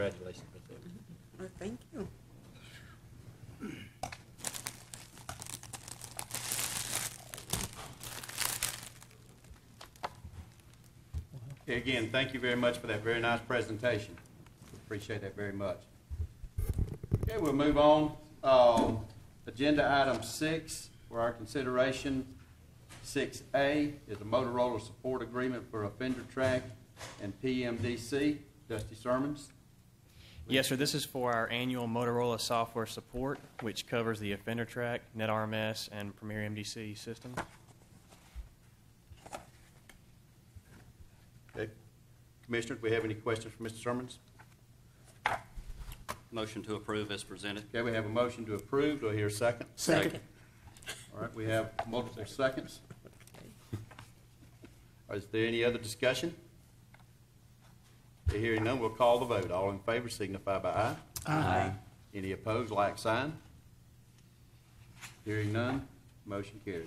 Congratulations, Ms. Evans. Well, thank you. Okay, again, thank you very much for that very nice presentation. Appreciate that very much. Okay, we'll move on. Uh, Agenda item six for our consideration. Six A is a Motorola support agreement for Offender Track and PMDC. Dusty Sermons. Yes, sir. This is for our annual Motorola software support, which covers the Offendertrak, NetRMS, and Premier MDC systems. Okay. Commissioner, do we have any questions for Mr. Sermons? Motion to approve as presented. Okay, we have a motion to approve. Do I hear a second? Second. All right, we have multiple seconds. Is there any other discussion? Hearing none, we'll call the vote. All in favor signify by aye. Aye. Any opposed, like sign. Hearing none, motion carries.